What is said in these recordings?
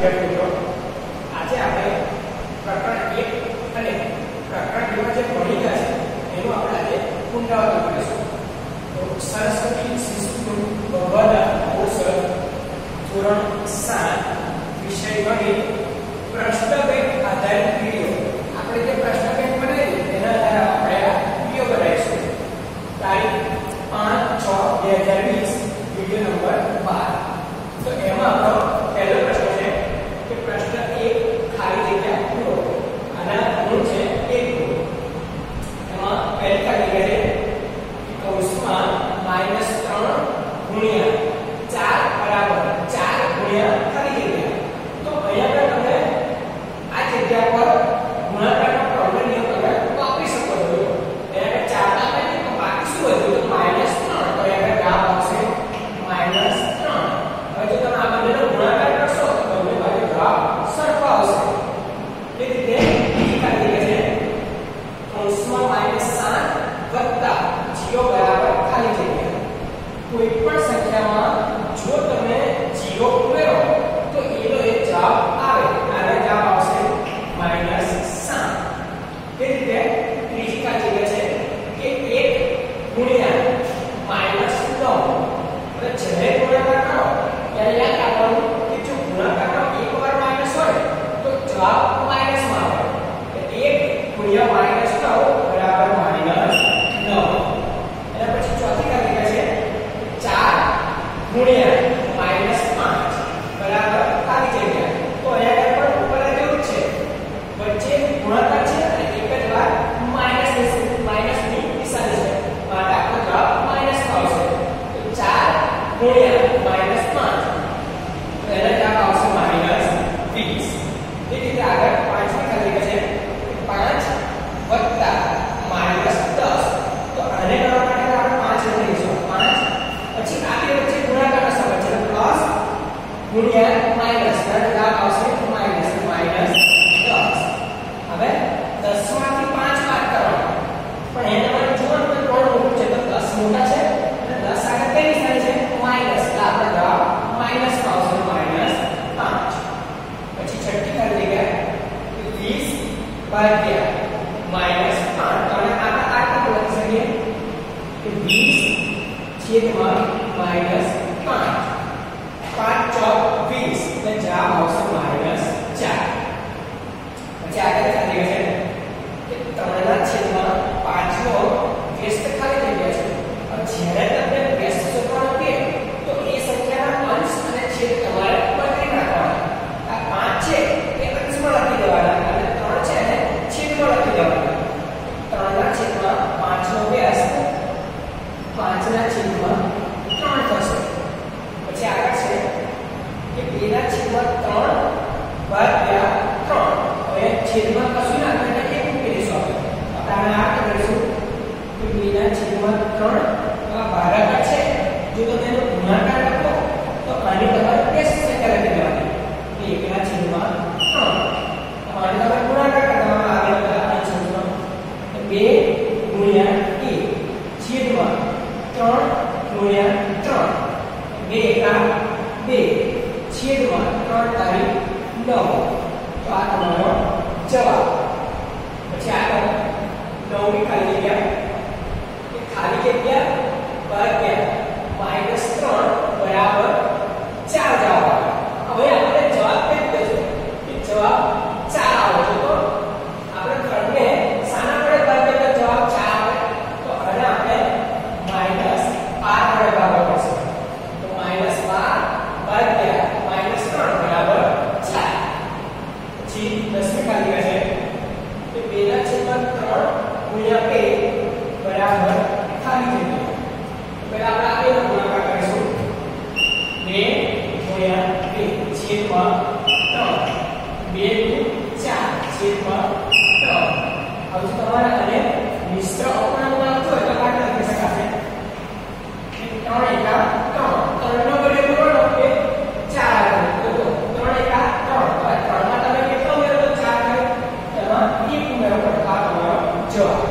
Thank you. ભાગ્યા minus 5 અને આ આ કેટલું લખી શકીએ કે 20 છેદમાં માઈનસ 5 5 ચોક 20 એટલે જવાબ આવશે માઈનસ 4 પછી આગળ ચાલી છે કે 3 ના છેદમાં 5 નો વ્યસ્ત ખાલી થઈ ગયો છે અને જ્યારે તમે 两倍切滑到别不价切滑到。હવે જો તમારા અને મિશ્ર અપૂર્ણાંક વાંચો એટલે આ લખી શકાશે ત્રણ એકા ત્રણ ત્રણ નો વડે પૂર્ણ કે ચાર તો ત્રણ એકા ત્રણ ત્રણ માં તમે કેટલો ઉમેરો તો ચાર થાય તેમાં એક ઉમેરો આ તમારો જવાબ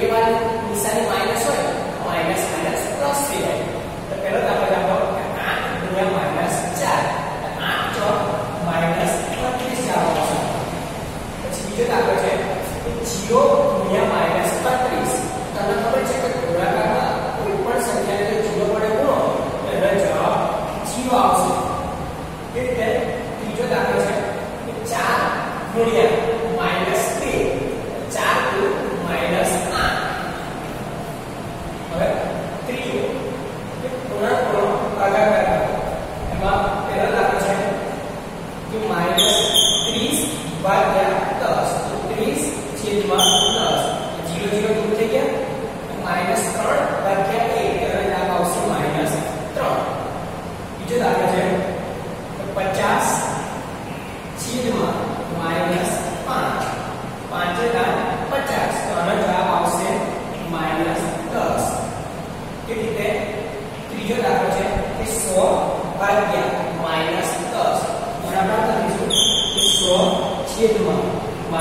ये वाली निशानी माइनस હોય માઈનસ માઈનસ પ્લસ થઈ જાય તો પહેલા આપણે જાણો કે 8 ગુણ્યા માઈનસ 4 તો 8 ચોક માઈનસ 32 આવશે પછી બીજો દાખલો છે 0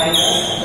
minus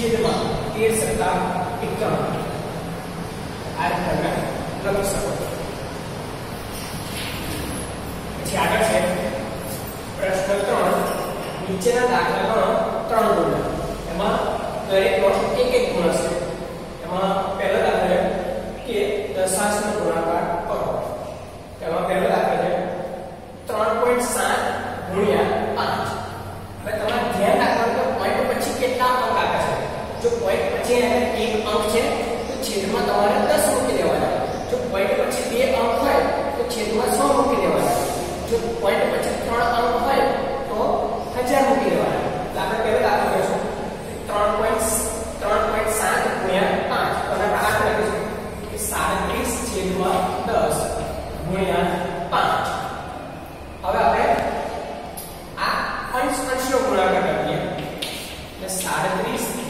છેદમાં તેર સત્તા એકાવન આ રીતે તમે લખી શકો પછી આગળ છે પ્રશ્ન ત્રણ નીચેના દાખલામાં ત્રણ ગુણ એમાં દરેકનો એક એક ગુણ હશે એમાં પહેલો દાખલો કે દશાંશનો ગુણાકાર કરો એમાં પહેલો દાખલો છે ત્રણ પોઈન્ટ સાત જો પોઈન્ટ પછી એને એક અંક છે તો છેદમાં તમારે 10 મૂકી દેવાના જો પોઈન્ટ પછી બે અંક હોય તો છેદમાં 100 મૂકી દેવાના જો પોઈન્ટ પછી ત્રણ અંક હોય તો 1000 મૂકી દેવાના એટલે આપણે કેવી રીતે લખીશું 3.3.7 ગુણ્યા 5 અને આપણે લખીશું કે 37 છેદમાં 10 ગુણ્યા 5 હવે આપણે આ અંશ અંશનો ગુણાકાર કરીએ એટલે 37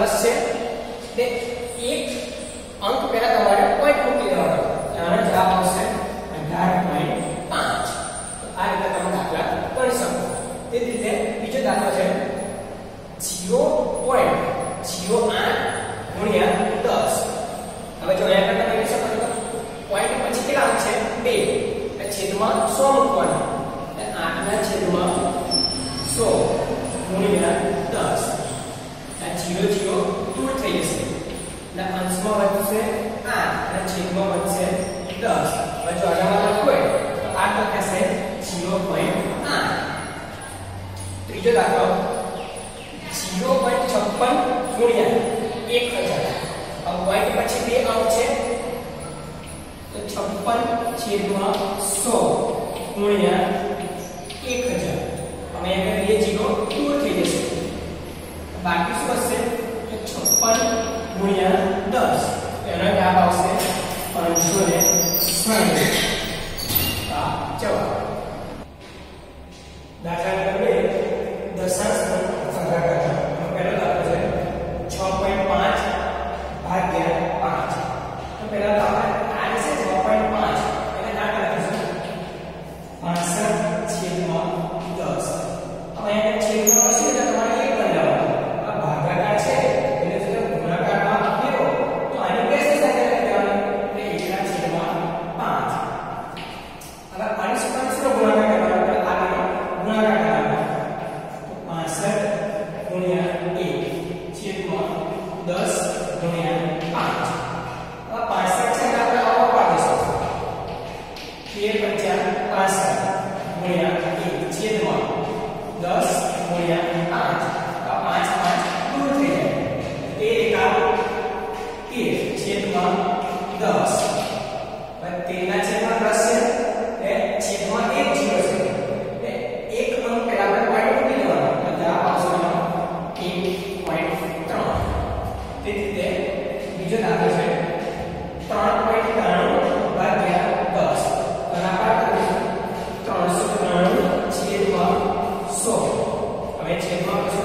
દસ છે તે એક અંક પહેલા તમારે પોઈન્ટ મૂકી દેવાનો. આનો જવાબ આવશે અઢાર પોઈન્ટ પાંચ. આ રીતે તમે દાખલા ગણી શકો. તે જ રીતે બીજો દાખલો છે જીરો પોઈન્ટ જીરો આઠ ગુણ્યા દસ. હવે જો અહીંયા કરતા કરી શકો છો. પોઈન્ટ પછી કેટલા અંક છે બે. એટલે છેદમાં સો મૂકવાના એટલે આઠના છેદમાં સો ગુણ્યા દસ આ જીરો જીરો દૂર થઈ જશે એટલે અંશમાં વધશે આઠ બનશે દસ હવે જો અઢારમાં હોય તો થશે જીરો પોઈન્ટ આઠ ત્રીજો દાખલો જીરો પોઈન્ટ છપ્પન ગુણ્યા એક હજાર પોઈન્ટ પછી બે અંક છે તો છપ્પન છેદમાં સો ગુણ્યા એક હજાર હવે અહીંયા બે જીરો દૂર થઈ જશે બાકી શું હશે તો છપ્પન ગુણ્યા દસ એનો જવાબ આવશે phần xuôi xuôi đó chưa đại gia Amen.